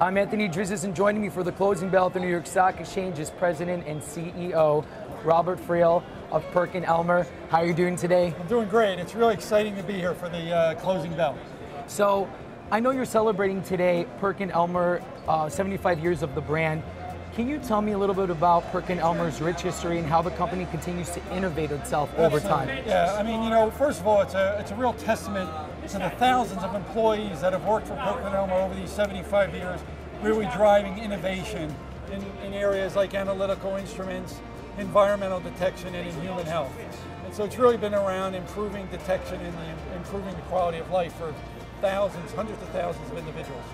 I'm Anthony Drizis, and joining me for the closing bell at the New York Stock Exchange is President and CEO Robert Friel of Perkin Elmer. How are you doing today? I'm doing great. It's really exciting to be here for the uh, closing bell. So, I know you're celebrating today PerkinElmer, uh, 75 years of the brand. Can you tell me a little bit about Perkin Elmer's rich history and how the company continues to innovate itself over time? Yeah, I mean, you know, first of all, it's a, it's a real testament to the thousands of employees that have worked for PerkinElmer over these 75 years, really driving innovation in, in areas like analytical instruments, environmental detection, and in human health. And so it's really been around improving detection and the, improving the quality of life for thousands, hundreds of thousands of individuals.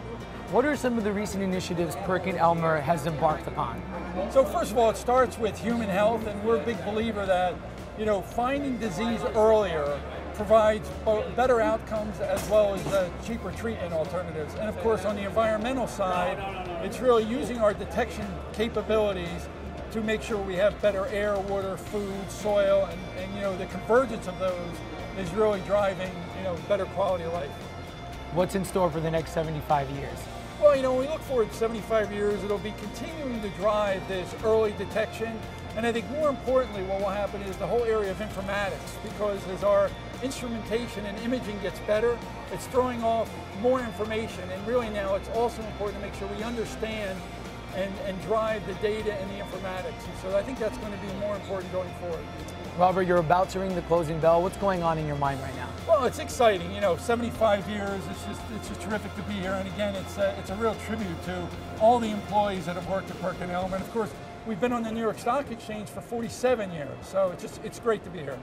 What are some of the recent initiatives Perkin Elmer has embarked upon? So first of all, it starts with human health, and we're a big believer that you know finding disease earlier provides better outcomes as well as uh, cheaper treatment alternatives. And of course, on the environmental side, it's really using our detection capabilities to make sure we have better air, water, food, soil, and, and you know the convergence of those is really driving you know better quality of life. What's in store for the next 75 years? Well, you know, when we look forward to 75 years, it'll be continuing to drive this early detection. And I think more importantly, what will happen is the whole area of informatics, because as our instrumentation and imaging gets better, it's throwing off more information. And really now it's also important to make sure we understand and, and drive the data and the informatics. And so I think that's going to be more important going forward. Robert, you're about to ring the closing bell. What's going on in your mind right now? Well, it's exciting. You know, 75 years. It's just it's just terrific to be here. And again, it's a, it's a real tribute to all the employees that have worked at PerkinElmer. And of course, we've been on the New York Stock Exchange for 47 years. So it's just it's great to be here.